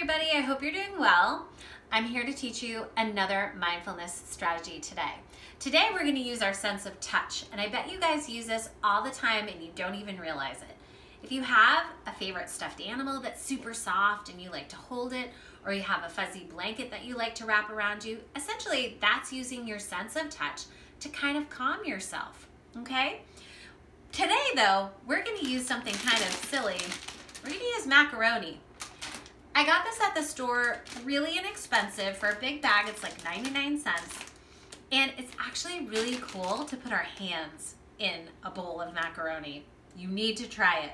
everybody. I hope you're doing well. I'm here to teach you another mindfulness strategy today. Today we're going to use our sense of touch, and I bet you guys use this all the time and you don't even realize it. If you have a favorite stuffed animal that's super soft and you like to hold it, or you have a fuzzy blanket that you like to wrap around you, essentially that's using your sense of touch to kind of calm yourself, okay? Today though, we're going to use something kind of silly. We're going to use macaroni. I got this at the store, really inexpensive. For a big bag, it's like 99 cents. And it's actually really cool to put our hands in a bowl of macaroni. You need to try it.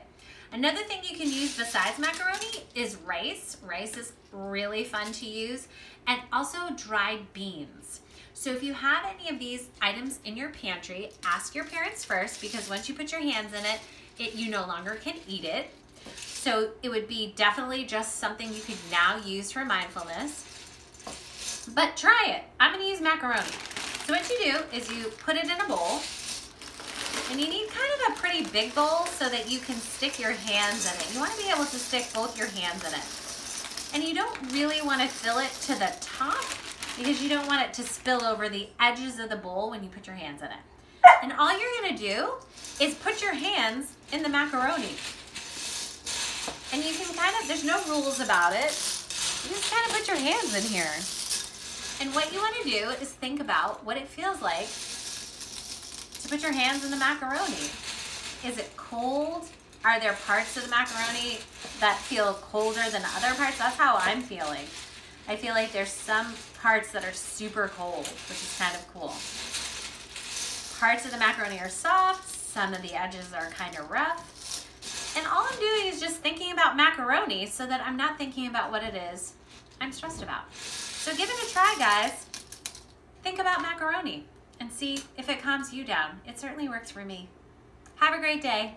Another thing you can use besides macaroni is rice. Rice is really fun to use. And also dried beans. So if you have any of these items in your pantry, ask your parents first because once you put your hands in it, it you no longer can eat it. So it would be definitely just something you could now use for mindfulness. But try it. I'm gonna use macaroni. So what you do is you put it in a bowl and you need kind of a pretty big bowl so that you can stick your hands in it. You wanna be able to stick both your hands in it. And you don't really wanna fill it to the top because you don't want it to spill over the edges of the bowl when you put your hands in it. And all you're gonna do is put your hands in the macaroni. You can kind of, there's no rules about it. You just kind of put your hands in here. And what you want to do is think about what it feels like to put your hands in the macaroni. Is it cold? Are there parts of the macaroni that feel colder than other parts? That's how I'm feeling. I feel like there's some parts that are super cold, which is kind of cool. Parts of the macaroni are soft, some of the edges are kind of rough. And all I'm doing just thinking about macaroni so that I'm not thinking about what it is I'm stressed about. So give it a try, guys. Think about macaroni and see if it calms you down. It certainly works for me. Have a great day.